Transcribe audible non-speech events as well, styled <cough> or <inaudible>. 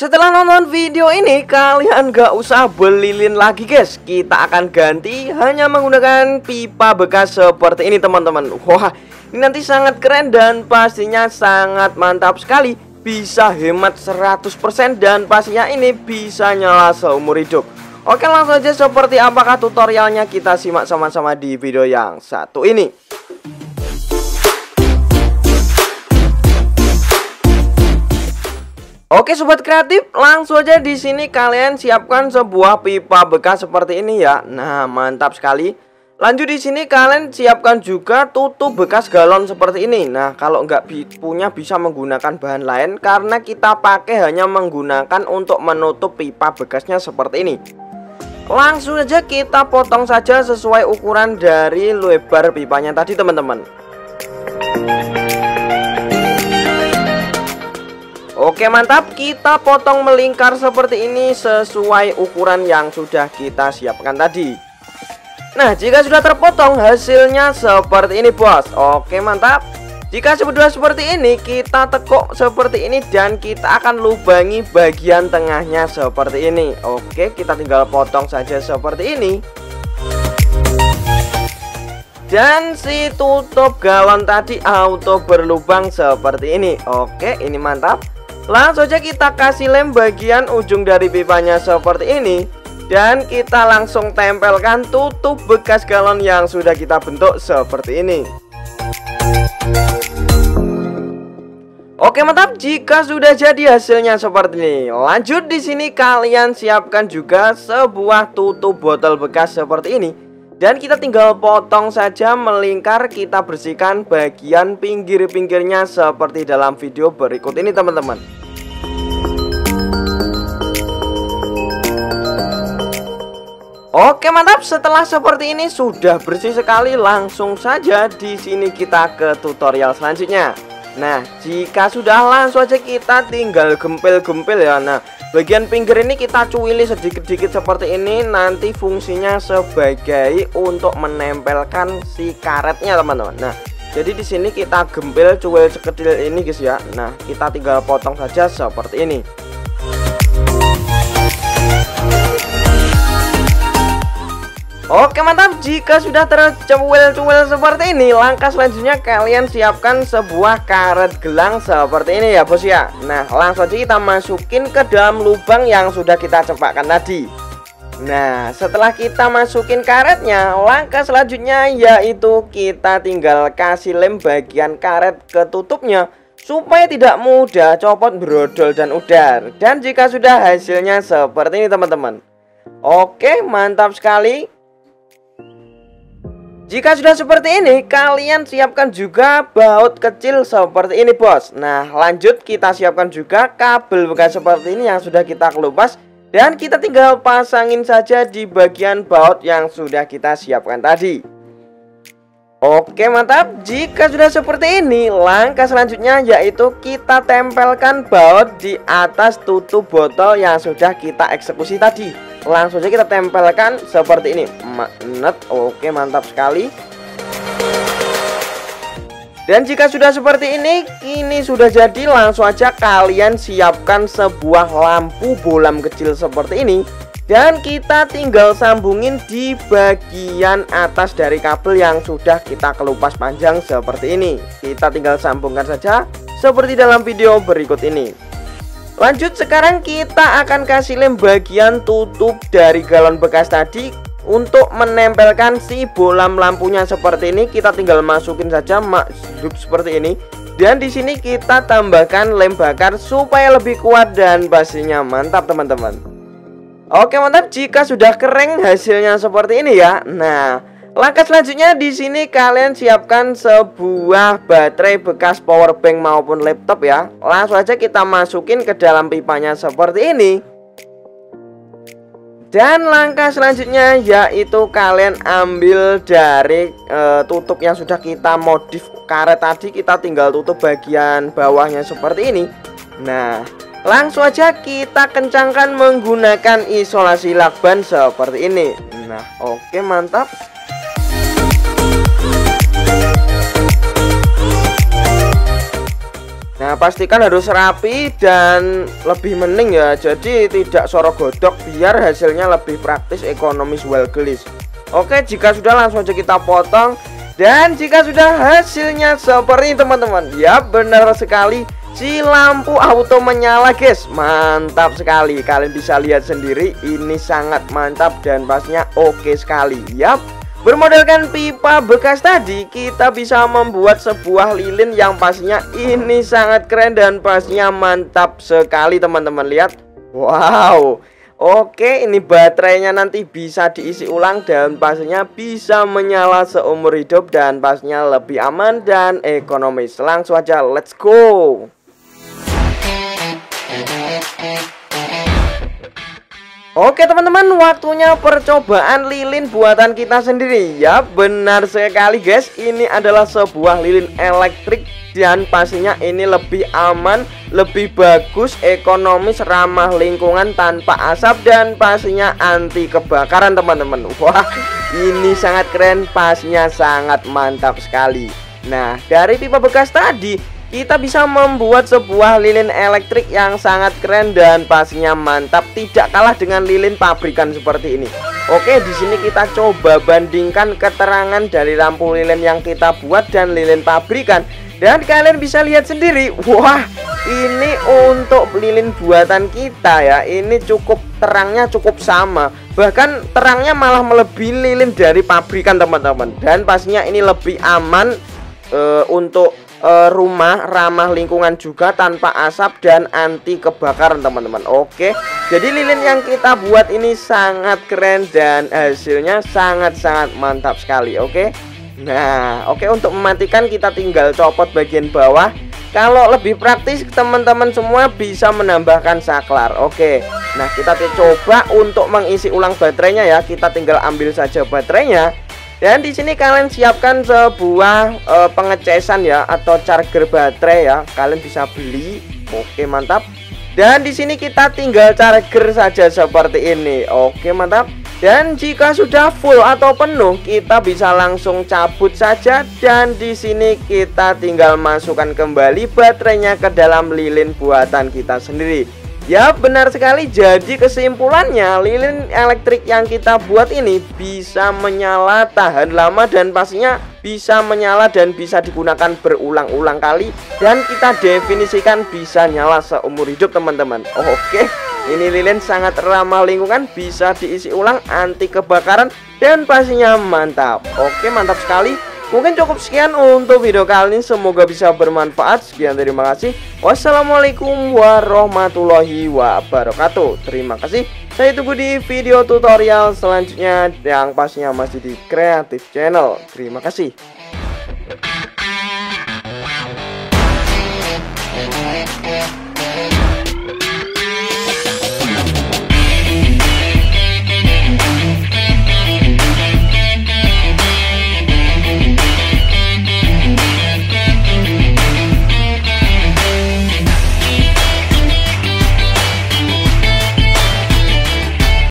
Setelah nonton video ini, kalian gak usah beli lilin lagi guys. Kita akan ganti hanya menggunakan pipa bekas seperti ini teman-teman. Wah, ini nanti sangat keren dan pastinya sangat mantap sekali. Bisa hemat 100% dan pastinya ini bisa nyala seumur hidup. Oke langsung aja seperti apakah tutorialnya kita simak sama-sama di video yang satu ini Oke sobat kreatif, langsung aja di sini kalian siapkan sebuah pipa bekas seperti ini ya. Nah, mantap sekali. Lanjut di sini kalian siapkan juga tutup bekas galon seperti ini. Nah, kalau nggak punya bisa menggunakan bahan lain karena kita pakai hanya menggunakan untuk menutup pipa bekasnya seperti ini. Langsung aja kita potong saja sesuai ukuran dari lebar pipanya tadi teman-teman. Oke mantap. Kita potong melingkar seperti ini sesuai ukuran yang sudah kita siapkan tadi. Nah jika sudah terpotong hasilnya seperti ini bos. Oke mantap. Jika sudah seperti ini kita tekuk seperti ini dan kita akan lubangi bagian tengahnya seperti ini. Oke kita tinggal potong saja seperti ini. Dan si tutup galon tadi auto berlubang seperti ini. Oke ini mantap Langsung saja kita kasih lem bagian ujung dari pipanya seperti ini. Dan kita langsung tempelkan tutup bekas galon yang sudah kita bentuk seperti ini. Oke mantap. Jika sudah jadi hasilnya seperti ini Lanjut di sini kalian siapkan juga sebuah tutup botol bekas seperti ini. Dan kita tinggal potong saja melingkar kita bersihkan bagian pinggir-pinggirnya seperti dalam video berikut ini teman-teman Oke mantap. Setelah seperti ini sudah bersih sekali. Langsung saja di sini kita ke tutorial selanjutnya. Nah jika sudah langsung saja kita tinggal gempil-gempil ya. Nah Bagian pinggir ini kita cuili sedikit-sedikit seperti ini. Nanti fungsinya sebagai untuk menempelkan si karetnya teman-teman. Nah jadi di sini kita gempil cuil sekecil ini guys ya. Nah kita tinggal potong saja seperti ini Oke mantap jika sudah tercuil-cuil seperti ini Langkah selanjutnya kalian siapkan sebuah karet gelang seperti ini ya bos ya. Nah langsung aja kita masukin ke dalam lubang yang sudah kita cepakkan tadi. Nah setelah kita masukin karetnya Langkah selanjutnya yaitu kita tinggal kasih lem bagian karet ketutupnya Supaya tidak mudah copot brodol dan udar. Dan jika sudah hasilnya seperti ini teman-teman. Oke mantap sekali jika sudah seperti ini, kalian siapkan juga baut kecil seperti ini bos. Nah lanjut kita siapkan juga kabel bekas seperti ini yang sudah kita kelupas. Dan kita tinggal pasangin saja di bagian baut yang sudah kita siapkan tadi. Oke mantap, jika sudah seperti ini, langkah selanjutnya yaitu kita tempelkan baut di atas tutup botol yang sudah kita eksekusi tadi langsung saja kita tempelkan seperti ini. Magnet oke mantap sekali. Dan jika sudah seperti ini ini sudah jadi langsung aja kalian siapkan sebuah lampu bolam kecil seperti ini. Dan kita tinggal sambungin di bagian atas dari kabel yang sudah kita kelupas panjang seperti ini. Kita tinggal sambungkan saja seperti dalam video berikut ini Lanjut sekarang kita akan kasih lem bagian tutup dari galon bekas tadi untuk menempelkan si bolam lampunya seperti ini. Kita tinggal masukin saja masuk seperti ini. Dan di sini kita tambahkan lem bakar supaya lebih kuat dan pastinya mantap teman-teman. Oke mantap. Jika sudah kering hasilnya seperti ini ya. Nah Langkah selanjutnya di sini kalian siapkan sebuah baterai bekas power bank maupun laptop ya. Langsung aja kita masukin ke dalam pipanya seperti ini. Dan langkah selanjutnya yaitu kalian ambil dari e, tutup yang sudah kita modif karet tadi kita tinggal tutup bagian bawahnya seperti ini. Nah, langsung aja kita kencangkan menggunakan isolasi lakban seperti ini. Nah, oke mantap. Nah pastikan harus rapi dan lebih mending ya. Jadi tidak sorok godok biar hasilnya lebih praktis ekonomis well gelis. Oke jika sudah langsung aja kita potong. Dan jika sudah hasilnya seperti ini teman-teman. Ya benar sekali. Si lampu auto menyala guys. Mantap sekali. Kalian bisa lihat sendiri. Ini sangat mantap dan pasnya oke sekali. Yap Bermodalkan pipa bekas tadi, kita bisa membuat sebuah lilin yang pastinya ini sangat keren dan pastinya mantap sekali teman-teman lihat. Wow. Oke, ini baterainya nanti bisa diisi ulang dan pastinya bisa menyala seumur hidup dan pastinya lebih aman dan ekonomis. Langsung aja, let's go. Oke teman-teman waktunya percobaan lilin buatan kita sendiri. Ya benar sekali guys. Ini adalah sebuah lilin elektrik Dan pastinya ini lebih aman Lebih bagus Ekonomis ramah lingkungan tanpa asap Dan pastinya anti kebakaran teman-teman. <laughs> Wah ini sangat keren Pastinya sangat mantap sekali. Nah dari pipa bekas tadi kita bisa membuat sebuah lilin elektrik yang sangat keren dan pastinya mantap tidak kalah dengan lilin pabrikan seperti ini. Oke di sini kita coba bandingkan keterangan dari lampu lilin yang kita buat dan lilin pabrikan. Dan kalian bisa lihat sendiri wah ini untuk lilin buatan kita ya. Ini cukup terangnya cukup sama. Bahkan terangnya malah melebihi lilin dari pabrikan teman-teman. Dan pastinya ini lebih aman uh, untuk uh, rumah ramah lingkungan juga tanpa asap dan anti kebakaran teman-teman. Oke jadi lilin yang kita buat ini sangat keren dan hasilnya sangat-sangat mantap sekali Oke? Nah oke untuk mematikan kita tinggal copot bagian bawah. Kalau lebih praktis teman-teman semua bisa menambahkan saklar Oke? Nah kita coba untuk mengisi ulang baterainya ya. Kita tinggal ambil saja baterainya dan di sini kalian siapkan sebuah uh, pengecasan ya atau charger baterai ya. Kalian bisa beli. Oke, mantap. Dan di sini kita tinggal charger saja seperti ini. Oke, mantap. Dan jika sudah full atau penuh, kita bisa langsung cabut saja dan di sini kita tinggal masukkan kembali baterainya ke dalam lilin buatan kita sendiri. Ya benar sekali. Jadi kesimpulannya lilin elektrik yang kita buat ini bisa menyala tahan lama dan pastinya bisa menyala dan bisa digunakan berulang-ulang kali. Dan kita definisikan bisa nyala seumur hidup teman-teman. Oke ini lilin sangat ramah lingkungan bisa diisi ulang anti kebakaran dan pastinya mantap. Oke mantap sekali Mungkin cukup sekian untuk video kali ini. Semoga bisa bermanfaat. Sekian terima kasih. Wassalamualaikum warahmatullahi wabarakatuh. Terima kasih. Saya tunggu di video tutorial selanjutnya Yang pastinya masih di Kreatif Channel. Terima kasih